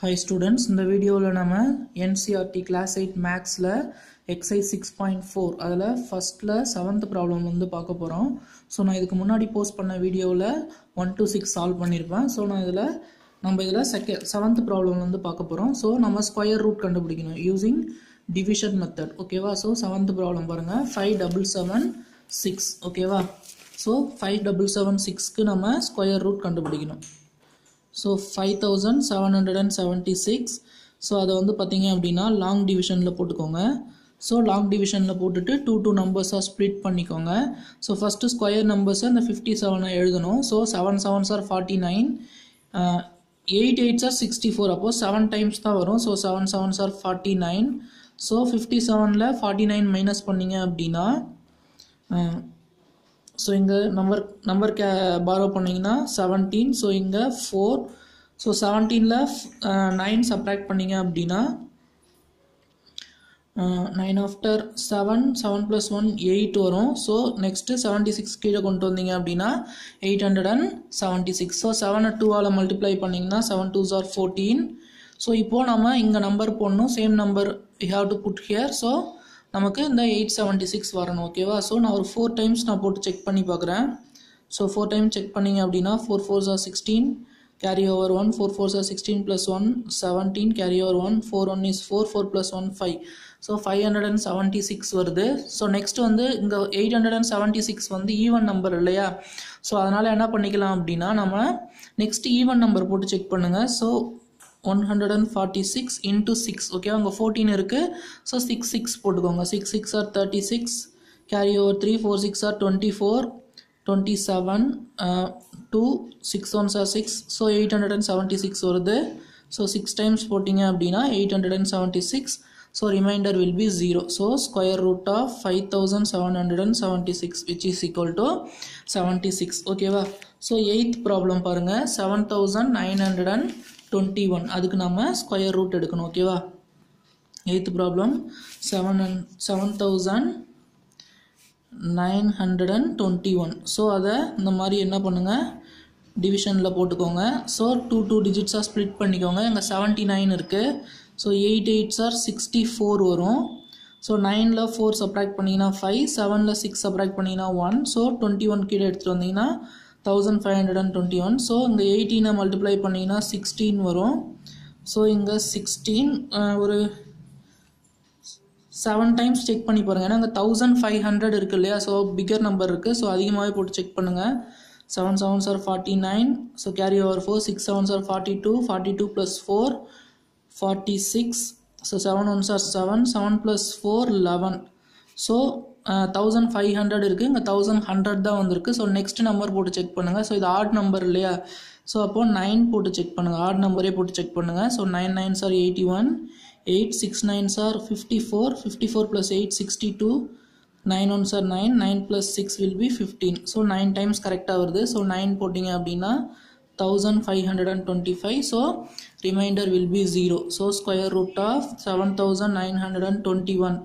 High students இந்த வீடியோவில் நம்ம என்சிஆர்டி கிளாஸ் எயிட் மேக்ஸில் எக்ஸைஸ் சிக்ஸ் பாயிண்ட் ஃபோர் அதில் ஃபஸ்ட்டில் செவன்த் ப்ராப்ளம் வந்து பார்க்க போகிறோம் ஸோ நான் இதுக்கு முன்னாடி போஸ்ட் பண்ண வீடியோவில் ஒன் டூ சிக்ஸ் சால்வ் பண்ணியிருப்பேன் ஸோ நான் இதில் நம்ம இதில் செகண்ட் செவன்த் ப்ராப்ளம் வந்து பார்க்க போகிறோம் ஸோ நம்ம ஸ்கொயர் ரூட் கண்டுபிடிக்கணும் யூஸிங் டிவிஷன் மெத்தட் ஓகேவா ஸோ செவன்த் ப்ராப்ளம் பாருங்கள் ஃபைவ் டபுள் செவன் சிக்ஸ் ஓகேவா ஸோ ஃபைவ் டபுள் செவன் சிக்ஸ்க்கு நம்ம ஸ்கொயர் ரூட் கண்டுபிடிக்கணும். So five thousand seven hundred and seventy six so அதை வந்து பார்த்தீங்க அப்படின்னா லாங் டிவிஷனில் போட்டுக்கோங்க. ஸோ லாங் டிவிஷனில் போட்டுட்டு டூ டூ நம்பர்ஸாக ஸ்ப்ளிட் பண்ணிக்கோங்க. ஸோ ஃபஸ்ட்டு ஸ்கொயர் நம்பர்ஸை இந்த ஃபிஃப்டி செவனை எழுதணும். So seven sevens are forty nine eight eight are sixty four அப்போது செவன் டைம்ஸ் தான் வரும். So seven sevens are forty nine so fifty செவனில் ஃபார்ட்டி நைன் மைனஸ் பண்ணிங்க அப்படின்னா ஸோ இங்கே நம்பர் நம்பர் கே பாரோ பண்ணிங்கன்னா செவன்டீன் ஸோ இங்கே ஃபோர் ஸோ செவன்டீனில் நைன் சப்ராக்ட் பண்ணிங்க அப்படின்னா nine after seven seven plus one eight வரும். ஸோ நெக்ஸ்ட்டு செவன்ட்டி சிக்ஸ் கீழே கொண்டு வந்தீங்க அப்படின்னா eight hundred and seventy six so செவனை டூவால் மல்டிப்ளை பண்ணிங்கன்னா seven twos are fourteen so இப்போது நம்ம இங்கே நம்பர் போடணும். Same number you have to put here so நமக்கு இந்த எயிட் செவன்ட்டி சிக்ஸ் வரணும் ஓகேவா ஸோ நான் ஒரு ஃபோர் டைம்ஸ் நான் போட்டு செக் பண்ணி பார்க்குறேன் ஸோ ஃபோர் டைம் செக் பண்ணிங்க அப்படின்னா four four are sixteen carry over one four four are sixteen plus one seventeen carry over one four one is four four plus one five so five hundred and seventy six வருது. So next வந்து இங்கே eight hundred and seventy six வந்து even number இல்லையா? So அதனால் என்ன பண்ணிக்கலாம் அப்படின்னா நம்ம நெக்ஸ்ட் ஈவன் நம்பர் போட்டு செக் பண்ணுங்கள் so one hundred and forty six into six okay அங்கே ஃபோர்டீன் இருக்குது ஸோ சிக்ஸ் சிக்ஸ் போட்டுக்கோங்க. Six six are thirty six carry over three four six are twenty four twenty seven two six ones are six so eight hundred and seventy six வருது. So six times போட்டிங்க அப்படின்னா eight hundred and seventy six so remainder will be zero so square root of five thousand seven hundred and seventy six which is equal to seventy six ஓகேவா so eighth problem பாருங்கள் seven thousand nine hundred and twenty one அதுக்கு நம்ம square root எடுக்கணும் ஓகேவா eighth problem seven and seven thousand nine hundred and twenty one so அதை இந்த மாதிரி என்ன பண்ணுங்கள் டிவிஷனில் போட்டுக்கோங்க. ஸோ டூ டூ டிஜிட்ஸாக ஸ்ப்ளிட் பண்ணிக்கோங்க. எங்கள் செவன்ட்டி நைன் இருக்குது so eight eights are sixty four வரும் ஸோ நைனில் ஃபோர் சப்ராக்ட் பண்ணிங்கன்னா ஃபைவ் செவனில் சிக்ஸ் சப்ராக்ட் பண்ணிங்கன்னா ஒன் ஸோ டுவெண்ட்டி ஒன் கீழே எடுத்துகிட்டு வந்தீங்கன்னா thousand five hundred and twenty one so இங்கே எயிட்டீனை மல்டிப்ளை பண்ணிங்கன்னா சிக்ஸ்டீன் வரும். ஸோ இங்கே சிக்ஸ்டீன் ஒரு செவன் டைம்ஸ் செக் பண்ணி பாருங்கள் ஏன்னா இங்கே தௌசண்ட் ஃபைவ் ஹண்ட்ரட் இருக்குது இல்லையா? ஸோ பிக்கர் நம்பர் இருக்குது ஸோ அதிகமாகவே போட்டு செக் பண்ணுங்கள் seven seven are forty nine so carry over four six seven are forty two forty two plus four forty six so seven one are seven seven plus four eleven so thousand five hundred இருக்குது இங்கே thousand hundred தான் வந்திருக்கு. So next number போட்டு check பண்ணுங்கள் so இது odd number இல்லையா? So அப்போது nine போட்டு செக் பண்ணுங்கள் ஆட் நம்பரே போட்டு செக் பண்ணுங்கள் so nine nine are eighty one eight six nine are fifty four fifty four plus eight sixty two nine one are nine nine plus six will be fifteen so nine times கரெக்டாக வருது. So nine போட்டிங்க அப்படின்னா thousand five hundred and twenty five so remainder will be zero so square root of seven thousand nine hundred and twenty one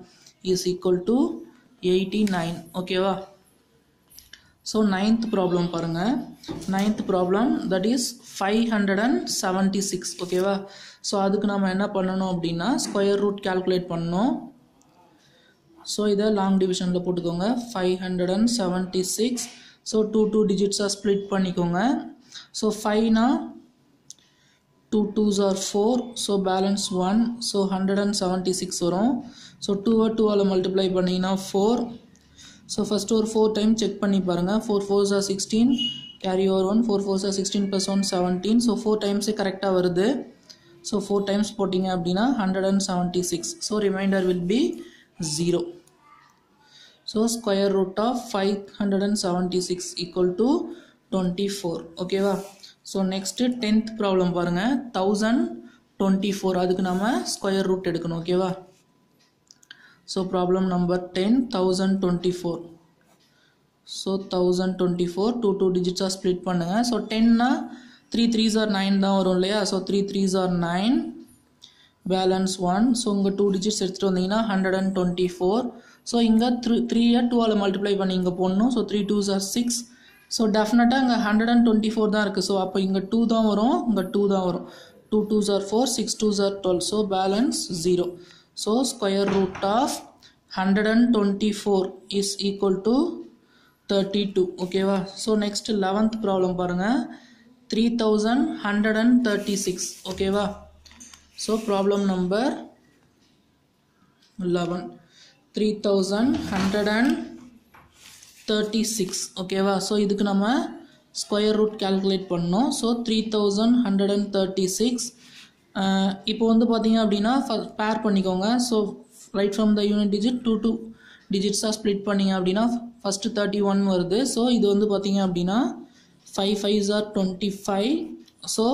is equal to eighty nine ஓகேவா so ninth problem பாருங்கள் ninth problem that is five hundred and seventy six ஓகேவா so அதுக்கு நம்ம என்ன பண்ணணும் அப்படின்னா square root calculate பண்ணணும். So இதை லாங் டிவிஷனில் போட்டுக்கோங்க. Five hundred and seventy six so two two டிஜிட்ஸாக split பண்ணிக்கோங்க. So ஃபைவ்னா two twos are four so balance one so hundred and seventy six வரும் ஸோ டூவை டூவால் மல்டிப்ளை பண்ணிங்கன்னா ஃபோர் ஸோ ஃபஸ்ட்டு ஒரு ஃபோர் டைம் செக் பண்ணி பாருங்கள் four four are sixteen carry over one four four are sixteen plus one seventeen so four டைம்ஸே கரெக்டாக வருது. So four times போட்டிங்க அப்படின்னா hundred and seventy six so remainder will be zero so square root of five hundred and seventy six equal to twenty four ஓகேவா so next tenth problem பாருங்கள் thousand twenty four அதுக்கு நம்ம square root எடுக்கணும் ஓகேவா so problem number ten thousand twenty four so thousand twenty four two two டிஜிட்ஸாக split பண்ணுங்கள் so டென்னா three threes are nine தான் வரும் இல்லையா? So three threes are nine balance one so இங்கே டூ டிஜிட்ஸ் எடுத்துகிட்டு வந்தீங்கன்னா hundred and twenty four so இங்கே three த்ரீயை டூவால் மல்டிப்ளை பண்ணி இங்கே போடணும். So three twos are six so டெஃபினட்டாக இங்கே ஹண்ட்ரட் அண்ட் டுவெண்ட்டி ஃபோர் தான் இருக்குது ஸோ அப்போ இங்கே டூ தான் வரும். இங்கே டூ தான் வரும். Two two are four six two are twelve so balance zero so square root of hundred and twenty four is equal to thirty two ஓகேவா ஸோ நெக்ஸ்ட் லெவன்த் ப்ராப்ளம் பாருங்கள் three thousand hundred and thirty six ஓகேவா so problem number eleven three thousand hundred and thirty six ஓகேவா so இதுக்கு நம்ம square root calculate பண்ணோம் so three thousand hundred and thirty six இப்போ வந்து பார்த்தீங்க அப்படின்னா பேர் பண்ணிக்கோங்க. So right from the unit digit two two டிஜிட்ஸாக split பண்ணிங்க அப்படின்னா ஃபஸ்ட்டு தேர்ட்டி ஒன் வருது. ஸோ இது வந்து பார்த்தீங்க அப்படின்னா five five are twenty five so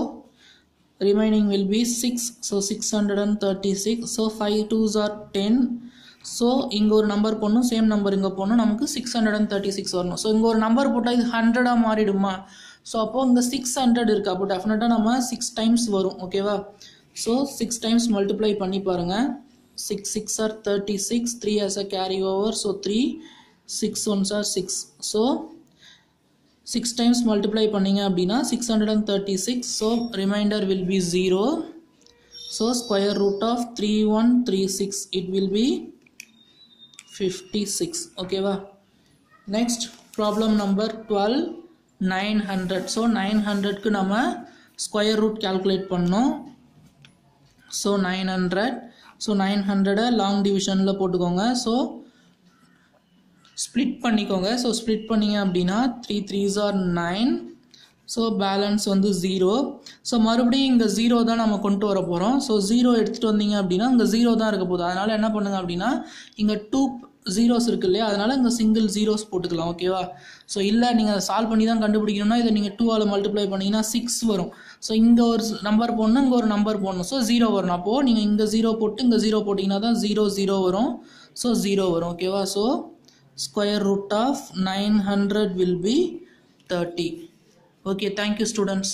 remaining will be six so six hundred and thirty six so five 2s are ten so இங்கே ஒரு number போடணும் சேம் நம்பர் இங்கே போடணும் நமக்கு six hundred and thirty six வரணும். ஸோ இங்கே ஒரு number போட்டால் இது ஹண்ட்ரடாக மாறிடுமா? ஸோ அப்போது இங்கே சிக்ஸ் ஹண்ட்ரட் இருக்குது அப்போ டெஃபினட்டாக நம்ம சிக்ஸ் டைம்ஸ் வரும் ஓகேவா ஸோ சிக்ஸ் டைம்ஸ் மல்டிப்ளை பண்ணி பாருங்கள் six six are thirty six three as a carry over so three six ones are six so six times multiply பண்ணீங்க அப்படின்னா six hundred and thirty six so remainder will be zero so square root of three one three six it will be fifty six ஓகேவா next problem number twelve nine hundred so nine ஹண்ட்ரட்க்கு நம்ம square root calculate பண்ணோம். So nine hundred so nine ஹண்ட்ரடை long டிவிஷனில் போட்டுக்கோங்க. So split பண்ணிக்கோங்க. So split பண்ணிங்க அப்படின்னா three threes are nine so balance வந்து zero so மறுபடியும் இங்கே ஜீரோ தான் நம்ம கொண்டு வர போகிறோம் ஸோ ஜீரோ எடுத்துகிட்டு வந்தீங்க அப்படின்னா இங்கே ஜீரோ தான் இருக்க போகுது. அதனால் என்ன பண்ணுங்கள் அப்படின்னா இங்கே டூ ஜீரோஸ் இருக்கு இல்லையா? அதனால் இங்கே சிங்கிள் ஜீரோஸ் போட்டுக்கலாம் ஓகேவா ஸோ இல்லை நீங்கள் அதை சால்வ் பண்ணி தான் கண்டுபிடிக்கணும்னா இதை நீங்கள் டூவால் மல்டிப்ளை பண்ணிங்கன்னா சிக்ஸ் வரும். ஸோ இங்கே ஒரு நம்பர் போடணும் இங்கே ஒரு நம்பர் போடணும். ஸோ ஜீரோ வரும். அப்போது நீங்கள் இங்கே ஜீரோ போட்டு இங்கே ஜீரோ போட்டிங்கன்னா தான் ஜீரோ ஜீரோ வரும். ஸோ ஜீரோ வரும் ஓகேவா so square root of nine hundred will be thirty okay thank you students